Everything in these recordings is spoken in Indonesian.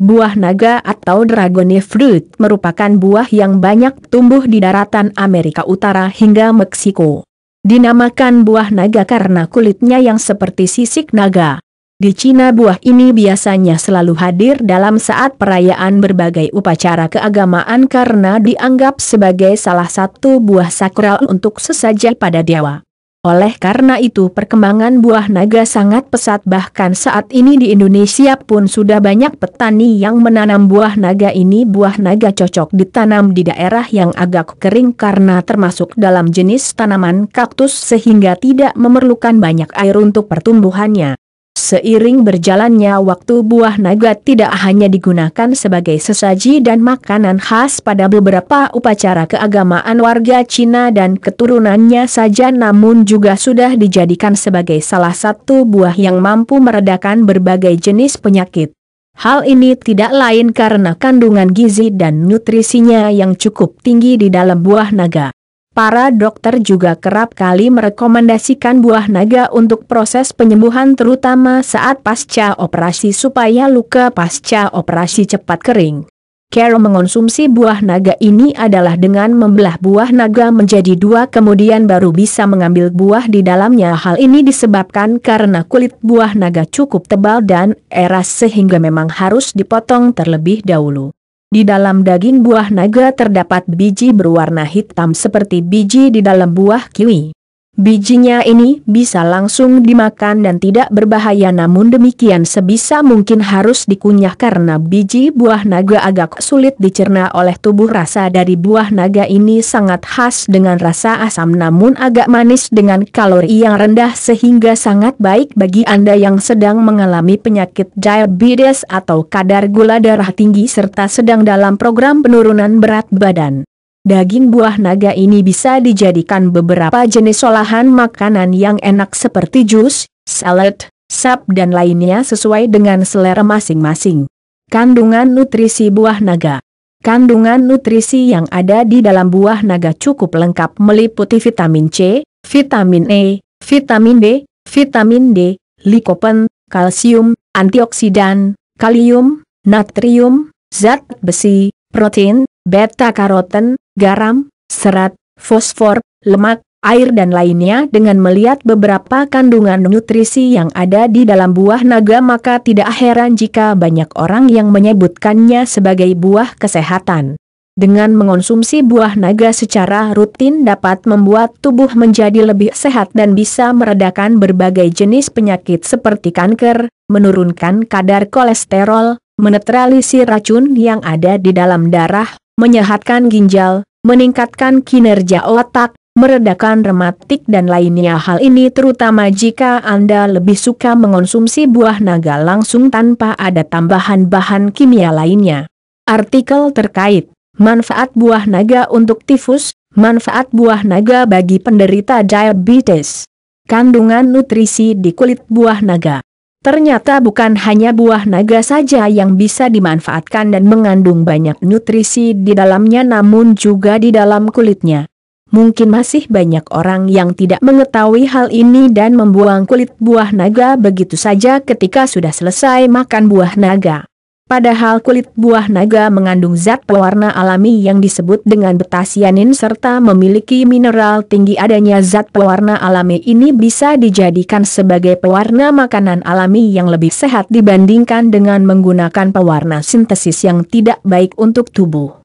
Buah naga atau dragon fruit merupakan buah yang banyak tumbuh di daratan Amerika Utara hingga Meksiko. Dinamakan buah naga karena kulitnya yang seperti sisik naga. Di Cina buah ini biasanya selalu hadir dalam saat perayaan berbagai upacara keagamaan karena dianggap sebagai salah satu buah sakral untuk sesaji pada dewa. Oleh karena itu perkembangan buah naga sangat pesat bahkan saat ini di Indonesia pun sudah banyak petani yang menanam buah naga ini buah naga cocok ditanam di daerah yang agak kering karena termasuk dalam jenis tanaman kaktus sehingga tidak memerlukan banyak air untuk pertumbuhannya. Seiring berjalannya waktu buah naga tidak hanya digunakan sebagai sesaji dan makanan khas pada beberapa upacara keagamaan warga Cina dan keturunannya saja namun juga sudah dijadikan sebagai salah satu buah yang mampu meredakan berbagai jenis penyakit. Hal ini tidak lain karena kandungan gizi dan nutrisinya yang cukup tinggi di dalam buah naga. Para dokter juga kerap kali merekomendasikan buah naga untuk proses penyembuhan terutama saat pasca operasi supaya luka pasca operasi cepat kering. Cara mengonsumsi buah naga ini adalah dengan membelah buah naga menjadi dua kemudian baru bisa mengambil buah di dalamnya. Hal ini disebabkan karena kulit buah naga cukup tebal dan eras sehingga memang harus dipotong terlebih dahulu. Di dalam daging buah naga terdapat biji berwarna hitam seperti biji di dalam buah kiwi. Bijinya ini bisa langsung dimakan dan tidak berbahaya namun demikian sebisa mungkin harus dikunyah karena biji buah naga agak sulit dicerna oleh tubuh rasa dari buah naga ini sangat khas dengan rasa asam namun agak manis dengan kalori yang rendah sehingga sangat baik bagi Anda yang sedang mengalami penyakit diabetes atau kadar gula darah tinggi serta sedang dalam program penurunan berat badan. Daging buah naga ini bisa dijadikan beberapa jenis olahan makanan yang enak seperti jus, salad, sap dan lainnya sesuai dengan selera masing-masing. Kandungan nutrisi buah naga Kandungan nutrisi yang ada di dalam buah naga cukup lengkap meliputi vitamin C, vitamin E, vitamin B, vitamin D, likopen, kalsium, antioksidan, kalium, natrium, zat besi, protein, beta-karoten, garam, serat, fosfor, lemak, air dan lainnya dengan melihat beberapa kandungan nutrisi yang ada di dalam buah naga maka tidak heran jika banyak orang yang menyebutkannya sebagai buah kesehatan. Dengan mengonsumsi buah naga secara rutin dapat membuat tubuh menjadi lebih sehat dan bisa meredakan berbagai jenis penyakit seperti kanker, menurunkan kadar kolesterol, menetralisir racun yang ada di dalam darah, menyehatkan ginjal, meningkatkan kinerja otak, meredakan rematik dan lainnya hal ini terutama jika Anda lebih suka mengonsumsi buah naga langsung tanpa ada tambahan bahan kimia lainnya. Artikel terkait Manfaat buah naga untuk tifus, manfaat buah naga bagi penderita diabetes. Kandungan nutrisi di kulit buah naga. Ternyata bukan hanya buah naga saja yang bisa dimanfaatkan dan mengandung banyak nutrisi di dalamnya namun juga di dalam kulitnya. Mungkin masih banyak orang yang tidak mengetahui hal ini dan membuang kulit buah naga begitu saja ketika sudah selesai makan buah naga. Padahal kulit buah naga mengandung zat pewarna alami yang disebut dengan betasianin serta memiliki mineral tinggi adanya zat pewarna alami ini bisa dijadikan sebagai pewarna makanan alami yang lebih sehat dibandingkan dengan menggunakan pewarna sintesis yang tidak baik untuk tubuh.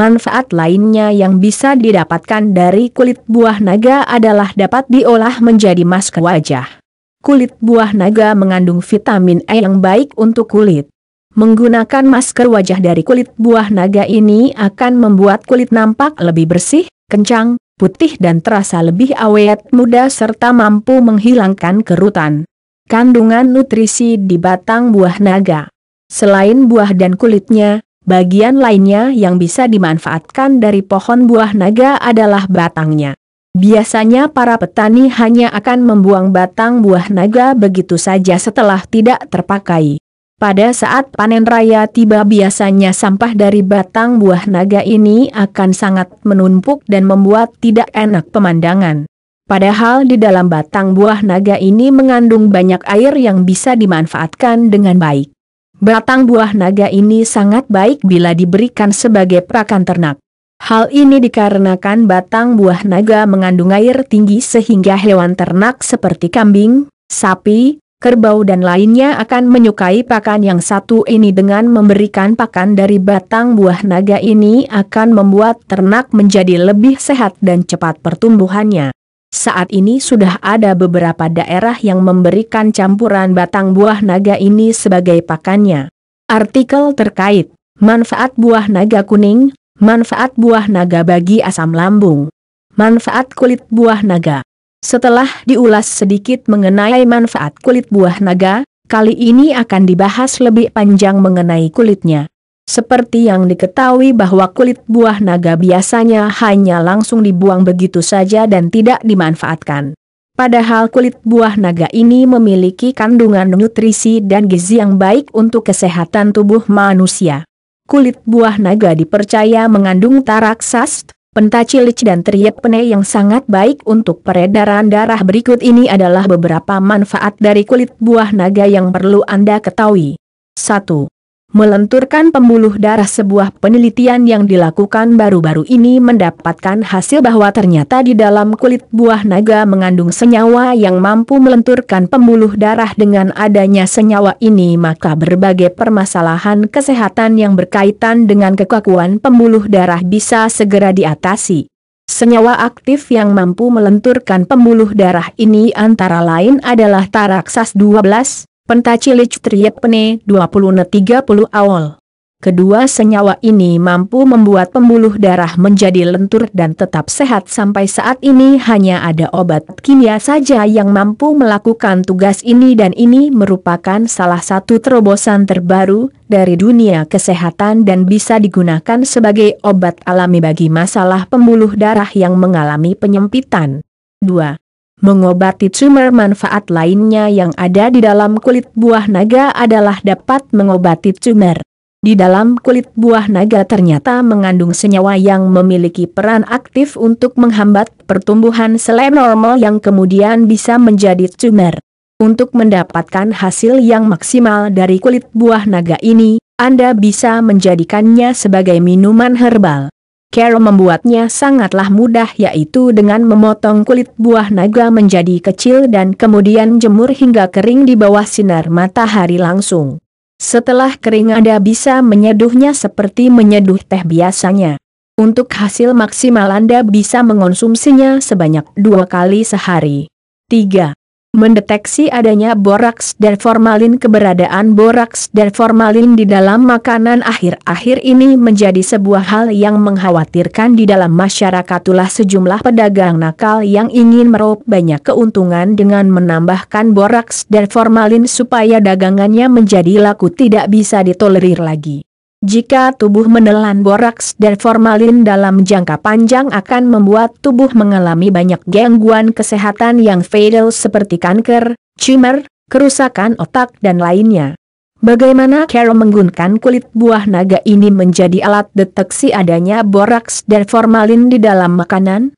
Manfaat lainnya yang bisa didapatkan dari kulit buah naga adalah dapat diolah menjadi masker wajah. Kulit buah naga mengandung vitamin E yang baik untuk kulit. Menggunakan masker wajah dari kulit buah naga ini akan membuat kulit nampak lebih bersih, kencang, putih dan terasa lebih awet muda serta mampu menghilangkan kerutan. Kandungan nutrisi di batang buah naga Selain buah dan kulitnya, bagian lainnya yang bisa dimanfaatkan dari pohon buah naga adalah batangnya. Biasanya para petani hanya akan membuang batang buah naga begitu saja setelah tidak terpakai. Pada saat panen raya tiba biasanya sampah dari batang buah naga ini akan sangat menumpuk dan membuat tidak enak pemandangan. Padahal di dalam batang buah naga ini mengandung banyak air yang bisa dimanfaatkan dengan baik. Batang buah naga ini sangat baik bila diberikan sebagai pakan ternak. Hal ini dikarenakan batang buah naga mengandung air tinggi sehingga hewan ternak seperti kambing, sapi, kerbau dan lainnya akan menyukai pakan yang satu ini dengan memberikan pakan dari batang buah naga ini akan membuat ternak menjadi lebih sehat dan cepat pertumbuhannya. Saat ini sudah ada beberapa daerah yang memberikan campuran batang buah naga ini sebagai pakannya. Artikel terkait manfaat buah naga kuning, manfaat buah naga bagi asam lambung, manfaat kulit buah naga. Setelah diulas sedikit mengenai manfaat kulit buah naga, kali ini akan dibahas lebih panjang mengenai kulitnya. Seperti yang diketahui bahwa kulit buah naga biasanya hanya langsung dibuang begitu saja dan tidak dimanfaatkan. Padahal kulit buah naga ini memiliki kandungan nutrisi dan gizi yang baik untuk kesehatan tubuh manusia. Kulit buah naga dipercaya mengandung taraksast, pentacilich dan triepene yang sangat baik untuk peredaran darah. Berikut ini adalah beberapa manfaat dari kulit buah naga yang perlu Anda ketahui. 1 melenturkan pembuluh darah sebuah penelitian yang dilakukan baru-baru ini mendapatkan hasil bahwa ternyata di dalam kulit buah naga mengandung senyawa yang mampu melenturkan pembuluh darah dengan adanya senyawa ini maka berbagai permasalahan kesehatan yang berkaitan dengan kekakuan pembuluh darah bisa segera diatasi. Senyawa aktif yang mampu melenturkan pembuluh darah ini antara lain adalah Taraksas 12, Pentacilich triepene 20-30 awal. Kedua senyawa ini mampu membuat pembuluh darah menjadi lentur dan tetap sehat sampai saat ini hanya ada obat kimia saja yang mampu melakukan tugas ini dan ini merupakan salah satu terobosan terbaru dari dunia kesehatan dan bisa digunakan sebagai obat alami bagi masalah pembuluh darah yang mengalami penyempitan. 2 mengobati tumor manfaat lainnya yang ada di dalam kulit buah naga adalah dapat mengobati tumor. Di dalam kulit buah naga ternyata mengandung senyawa yang memiliki peran aktif untuk menghambat pertumbuhan sel normal yang kemudian bisa menjadi tumor. Untuk mendapatkan hasil yang maksimal dari kulit buah naga ini, Anda bisa menjadikannya sebagai minuman herbal. Carol membuatnya sangatlah mudah yaitu dengan memotong kulit buah naga menjadi kecil dan kemudian jemur hingga kering di bawah sinar matahari langsung. Setelah kering Anda bisa menyeduhnya seperti menyeduh teh biasanya. Untuk hasil maksimal Anda bisa mengonsumsinya sebanyak dua kali sehari. 3 mendeteksi adanya boraks dan formalin keberadaan boraks dan formalin di dalam makanan akhir-akhir ini menjadi sebuah hal yang mengkhawatirkan di dalam masyarakat itulah sejumlah pedagang nakal yang ingin meraup banyak keuntungan dengan menambahkan boraks dan formalin supaya dagangannya menjadi laku tidak bisa ditolerir lagi. Jika tubuh menelan boraks dan formalin dalam jangka panjang akan membuat tubuh mengalami banyak gangguan kesehatan yang fatal seperti kanker, tumor, kerusakan otak dan lainnya. Bagaimana Carol menggunakan kulit buah naga ini menjadi alat deteksi adanya boraks dan formalin di dalam makanan?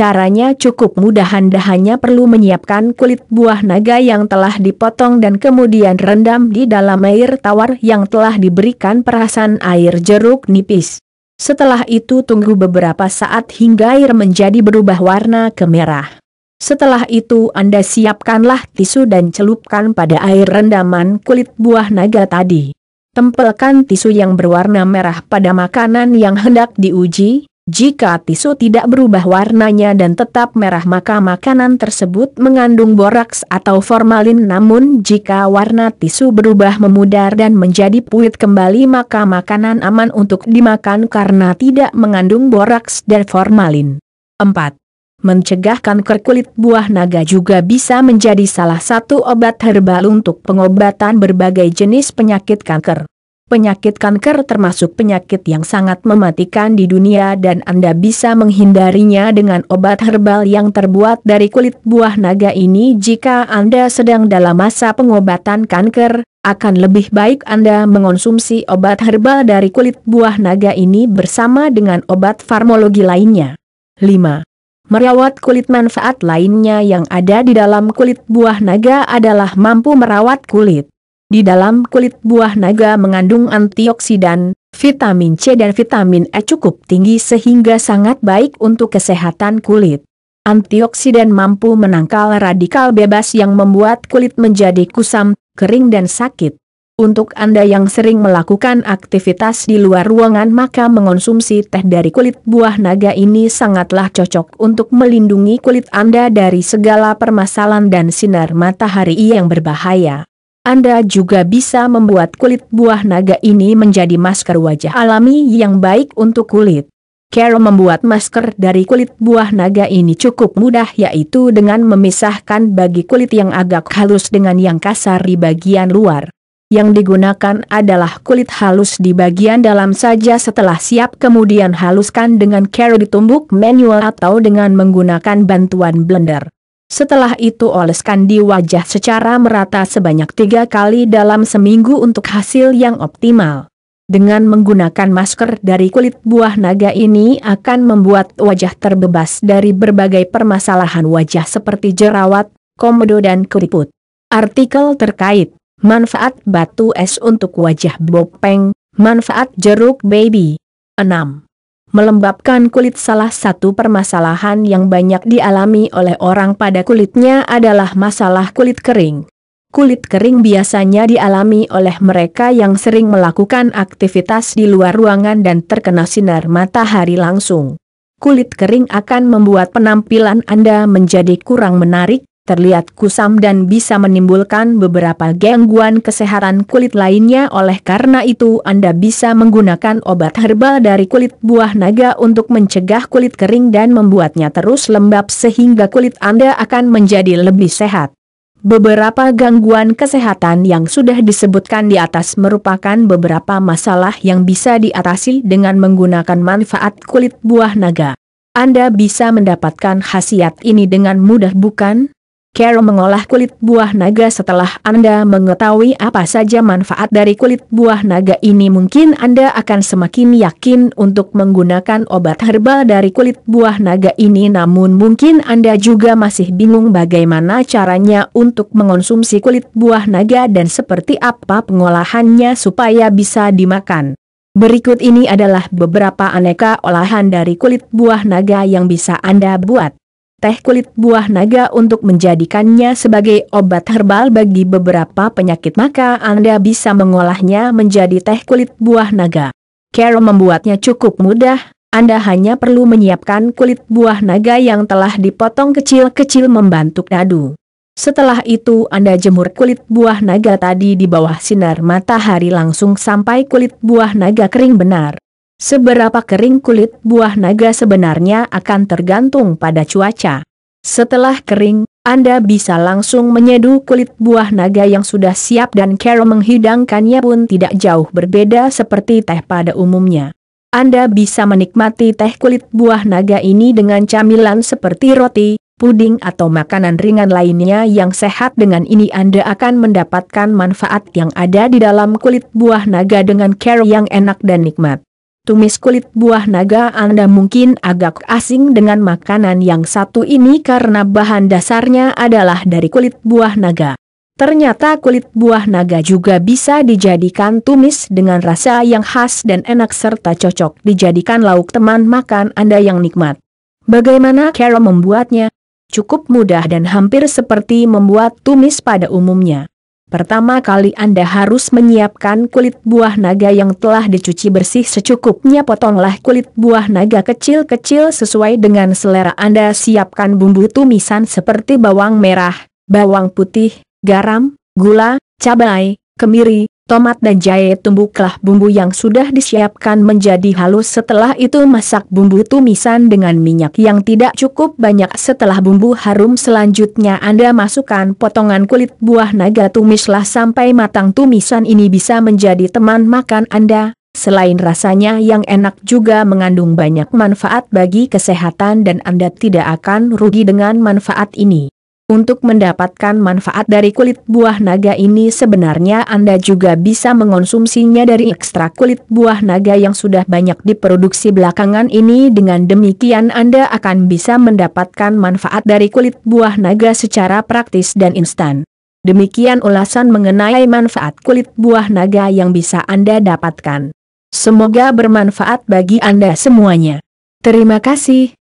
Caranya cukup mudah Anda hanya perlu menyiapkan kulit buah naga yang telah dipotong dan kemudian rendam di dalam air tawar yang telah diberikan perasan air jeruk nipis. Setelah itu tunggu beberapa saat hingga air menjadi berubah warna ke merah. Setelah itu Anda siapkanlah tisu dan celupkan pada air rendaman kulit buah naga tadi. Tempelkan tisu yang berwarna merah pada makanan yang hendak diuji, jika tisu tidak berubah warnanya dan tetap merah maka makanan tersebut mengandung boraks atau formalin namun jika warna tisu berubah memudar dan menjadi puit kembali maka makanan aman untuk dimakan karena tidak mengandung boraks dan formalin. 4. Mencegah kanker kulit buah naga juga bisa menjadi salah satu obat herbal untuk pengobatan berbagai jenis penyakit kanker. Penyakit kanker termasuk penyakit yang sangat mematikan di dunia dan Anda bisa menghindarinya dengan obat herbal yang terbuat dari kulit buah naga ini jika Anda sedang dalam masa pengobatan kanker, akan lebih baik Anda mengonsumsi obat herbal dari kulit buah naga ini bersama dengan obat farmologi lainnya. 5. Merawat kulit manfaat lainnya yang ada di dalam kulit buah naga adalah mampu merawat kulit. Di dalam kulit buah naga mengandung antioksidan, vitamin C dan vitamin E cukup tinggi sehingga sangat baik untuk kesehatan kulit. Antioksidan mampu menangkal radikal bebas yang membuat kulit menjadi kusam, kering dan sakit. Untuk Anda yang sering melakukan aktivitas di luar ruangan maka mengonsumsi teh dari kulit buah naga ini sangatlah cocok untuk melindungi kulit Anda dari segala permasalahan dan sinar matahari yang berbahaya. Anda juga bisa membuat kulit buah naga ini menjadi masker wajah alami yang baik untuk kulit. Carol membuat masker dari kulit buah naga ini cukup mudah yaitu dengan memisahkan bagi kulit yang agak halus dengan yang kasar di bagian luar. Yang digunakan adalah kulit halus di bagian dalam saja setelah siap kemudian haluskan dengan cara ditumbuk manual atau dengan menggunakan bantuan blender. Setelah itu oleskan di wajah secara merata sebanyak tiga kali dalam seminggu untuk hasil yang optimal. Dengan menggunakan masker dari kulit buah naga ini akan membuat wajah terbebas dari berbagai permasalahan wajah seperti jerawat, komodo dan keriput. Artikel terkait Manfaat batu es untuk wajah bopeng, manfaat jeruk baby. 6. Melembabkan kulit salah satu permasalahan yang banyak dialami oleh orang pada kulitnya adalah masalah kulit kering. Kulit kering biasanya dialami oleh mereka yang sering melakukan aktivitas di luar ruangan dan terkena sinar matahari langsung. Kulit kering akan membuat penampilan Anda menjadi kurang menarik, terlihat kusam dan bisa menimbulkan beberapa gangguan kesehatan kulit lainnya oleh karena itu Anda bisa menggunakan obat herbal dari kulit buah naga untuk mencegah kulit kering dan membuatnya terus lembab sehingga kulit Anda akan menjadi lebih sehat. Beberapa gangguan kesehatan yang sudah disebutkan di atas merupakan beberapa masalah yang bisa diatasi dengan menggunakan manfaat kulit buah naga. Anda bisa mendapatkan khasiat ini dengan mudah bukan? Carol mengolah kulit buah naga setelah Anda mengetahui apa saja manfaat dari kulit buah naga ini mungkin Anda akan semakin yakin untuk menggunakan obat herbal dari kulit buah naga ini namun mungkin Anda juga masih bingung bagaimana caranya untuk mengonsumsi kulit buah naga dan seperti apa pengolahannya supaya bisa dimakan. Berikut ini adalah beberapa aneka olahan dari kulit buah naga yang bisa Anda buat teh kulit buah naga untuk menjadikannya sebagai obat herbal bagi beberapa penyakit maka Anda bisa mengolahnya menjadi teh kulit buah naga. Carol membuatnya cukup mudah, Anda hanya perlu menyiapkan kulit buah naga yang telah dipotong kecil-kecil membentuk dadu. Setelah itu Anda jemur kulit buah naga tadi di bawah sinar matahari langsung sampai kulit buah naga kering benar. Seberapa kering kulit buah naga sebenarnya akan tergantung pada cuaca. Setelah kering, Anda bisa langsung menyeduh kulit buah naga yang sudah siap dan cara menghidangkannya pun tidak jauh berbeda seperti teh pada umumnya. Anda bisa menikmati teh kulit buah naga ini dengan camilan seperti roti, puding atau makanan ringan lainnya yang sehat dengan ini Anda akan mendapatkan manfaat yang ada di dalam kulit buah naga dengan cara yang enak dan nikmat tumis kulit buah naga Anda mungkin agak asing dengan makanan yang satu ini karena bahan dasarnya adalah dari kulit buah naga. Ternyata kulit buah naga juga bisa dijadikan tumis dengan rasa yang khas dan enak serta cocok dijadikan lauk teman makan Anda yang nikmat. Bagaimana cara membuatnya? Cukup mudah dan hampir seperti membuat tumis pada umumnya. Pertama kali Anda harus menyiapkan kulit buah naga yang telah dicuci bersih secukupnya. Potonglah kulit buah naga kecil-kecil sesuai dengan selera Anda. Siapkan bumbu tumisan seperti bawang merah, bawang putih, garam, gula, cabai, kemiri, tomat dan jahe tumbuklah bumbu yang sudah disiapkan menjadi halus setelah itu masak bumbu tumisan dengan minyak yang tidak cukup banyak setelah bumbu harum selanjutnya Anda masukkan potongan kulit buah naga tumislah sampai matang tumisan ini bisa menjadi teman makan Anda. Selain rasanya yang enak juga mengandung banyak manfaat bagi kesehatan dan Anda tidak akan rugi dengan manfaat ini. Untuk mendapatkan manfaat dari kulit buah naga ini sebenarnya Anda juga bisa mengonsumsinya dari ekstrak kulit buah naga yang sudah banyak diproduksi belakangan ini dengan demikian Anda akan bisa mendapatkan manfaat dari kulit buah naga secara praktis dan instan. Demikian ulasan mengenai manfaat kulit buah naga yang bisa Anda dapatkan. Semoga bermanfaat bagi Anda semuanya. Terima kasih.